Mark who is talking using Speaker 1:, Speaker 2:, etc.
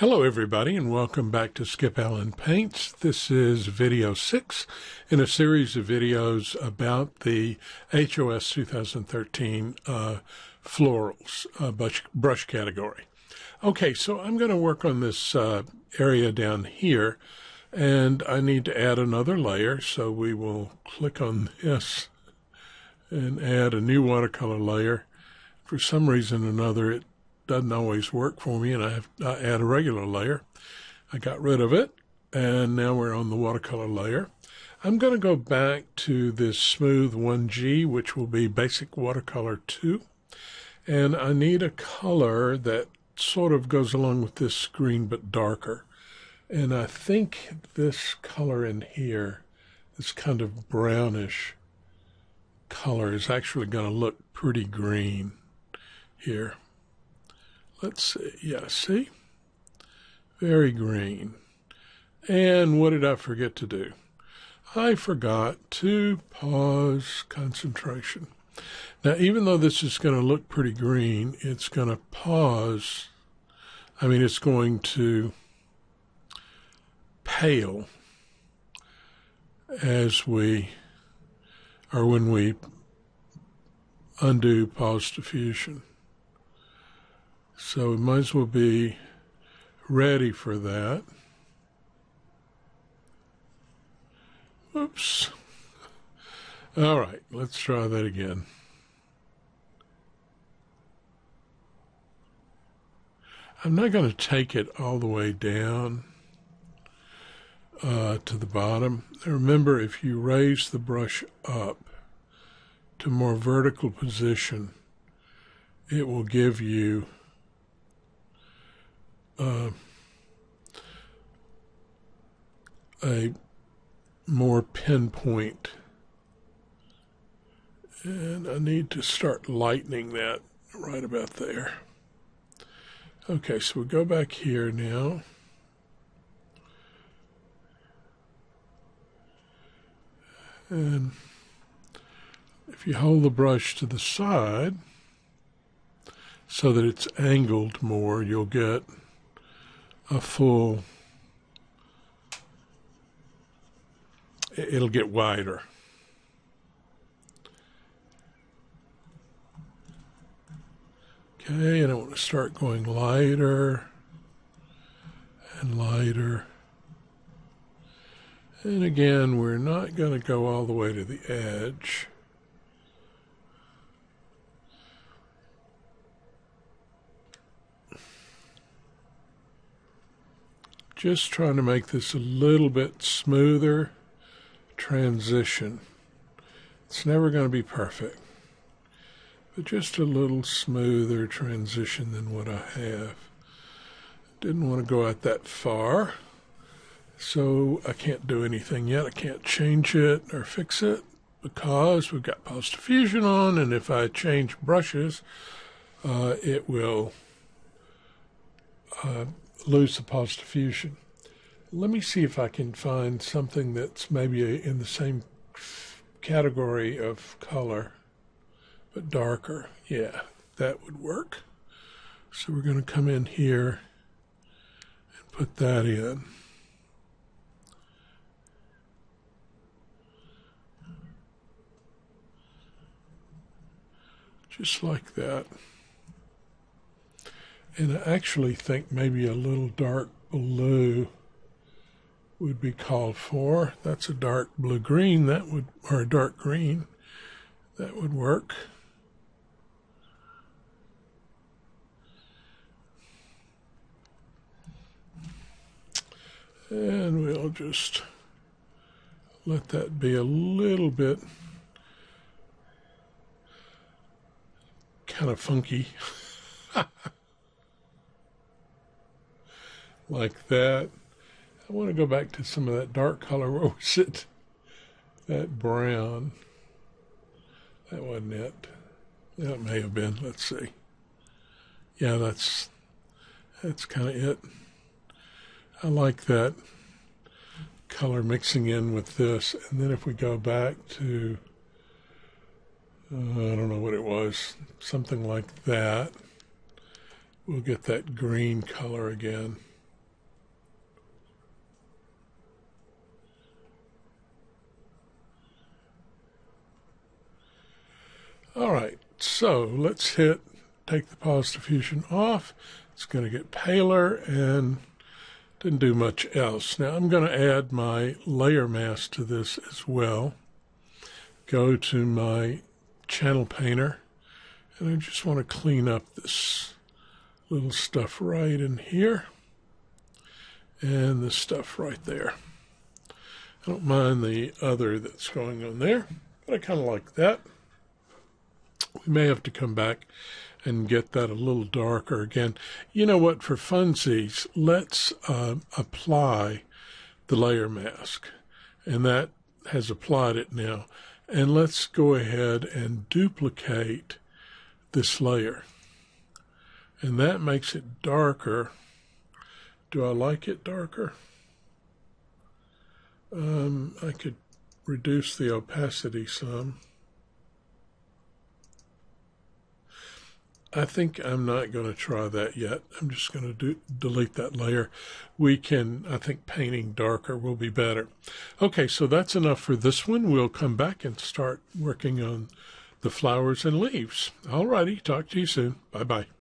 Speaker 1: Hello, everybody, and welcome back to Skip Allen Paints. This is video six in a series of videos about the HOS 2013 uh, florals uh, brush, brush, category. Okay, so I'm going to work on this uh, area down here, and I need to add another layer, so we will click on this and add a new watercolor layer. For some reason or another, it doesn't always work for me, and I have I add a regular layer. I got rid of it, and now we're on the watercolor layer. I'm going to go back to this smooth 1G, which will be basic watercolor 2. And I need a color that sort of goes along with this green but darker. And I think this color in here, this kind of brownish color, is actually going to look pretty green here. Let's see. Yeah, see? Very green. And what did I forget to do? I forgot to pause concentration. Now, even though this is going to look pretty green, it's going to pause. I mean, it's going to pale as we, or when we undo pause diffusion. So we might as well be ready for that. Oops. All right, let's try that again. I'm not going to take it all the way down uh, to the bottom. Remember, if you raise the brush up to more vertical position, it will give you uh, a more pinpoint. And I need to start lightening that right about there. Okay, so we go back here now. And if you hold the brush to the side so that it's angled more, you'll get a full, it'll get wider. Okay, and I want to start going lighter and lighter. And again, we're not going to go all the way to the edge. Just trying to make this a little bit smoother transition. It's never going to be perfect, but just a little smoother transition than what I have. Didn't want to go out that far, so I can't do anything yet. I can't change it or fix it because we've got pause diffusion on, and if I change brushes, uh, it will uh, pause diffusion. Let me see if I can find something that's maybe in the same category of color, but darker. Yeah, that would work. So we're going to come in here and put that in. Just like that. And I actually think maybe a little dark blue would be called for. That's a dark blue green. That would, or a dark green. That would work. And we'll just let that be a little bit kind of funky. like that. I want to go back to some of that dark color. Where was it? That brown. That wasn't it. That may have been. Let's see. Yeah, that's that's kind of it. I like that color mixing in with this. And then if we go back to, uh, I don't know what it was, something like that, we'll get that green color again. All right, so let's hit take the pause diffusion off. It's going to get paler and didn't do much else. Now I'm going to add my layer mask to this as well. Go to my channel painter and I just want to clean up this little stuff right in here and the stuff right there. I don't mind the other that's going on there, but I kind of like that. We may have to come back and get that a little darker again. You know what? For funsies, let's uh, apply the layer mask. And that has applied it now. And let's go ahead and duplicate this layer. And that makes it darker. Do I like it darker? Um, I could reduce the opacity some. I think I'm not going to try that yet. I'm just going to do, delete that layer. We can, I think painting darker will be better. Okay, so that's enough for this one. We'll come back and start working on the flowers and leaves. All righty, talk to you soon. Bye-bye.